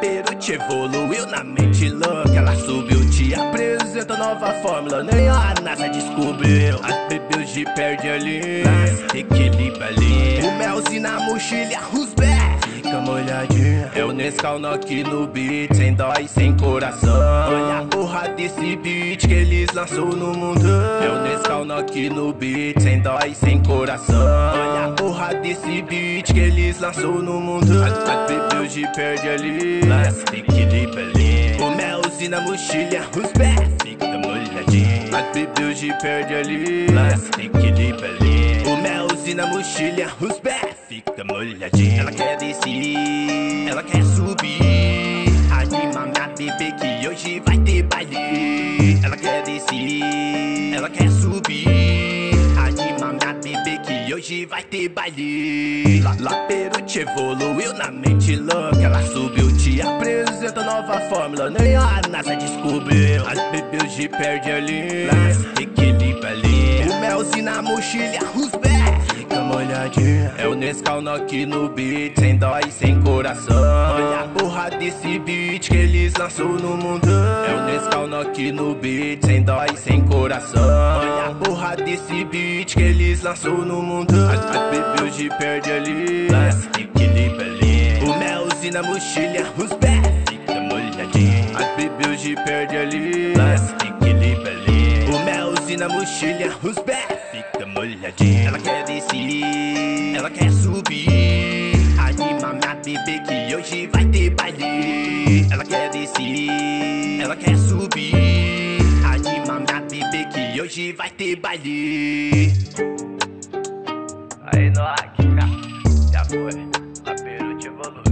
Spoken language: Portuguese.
Perucci evoluiu na mente louca. Ela subiu, te apresenta nova fórmula. Nem a NASA descobriu. Bebês de perde ali Equilibra ali O melzinho na mochila, os Fica molhadinha É o Nescau aqui no beat Sem dó e sem coração. Olha a porra desse beat que eles lançou no mundo. É o Nescau aqui no beat Sem dó e sem coração. Olha a porra desse beat que eles lançou no mundo. Bebês de perde ali. Equilibra ali. O melzinho na mochila, os pés. Fica molhadinho As bebês de perde ali. Equilibra ali. O melzinho na mochila, os pés. Fica molhadinho Ela quer descer, ela quer subir. Anima minha bebê que hoje vai ter baile. Ela quer descer, hoje vai ter baile. La, La Perucci evoluiu na mente louca. Ela subiu, te apresenta nova fórmula. Nem a NASA descobriu. As bebês de perde ali Equilibra ali. O melzinho na mochila, os pés Fica molhadinha É o Nescau aqui no beat Sem dó e sem coração. Olha a porra desse beat que eles lançou no mundo. É o Nescau aqui no beat Sem dó e sem coração porra desse beat que eles lançou no mundo. As, as bebês de perde ali. O melzinho na mochila Os pés. Fica molhadinho As bebês de perde ali. O melzinho na mochila Os pés. Fica molhadinho Ela quer descer Ela quer subir. Anima minha bebê que hoje vai ter baile. Ela quer descer Ela quer subir hoje vai ter baile. Aí, no Noak, já foi, a peru te evolui.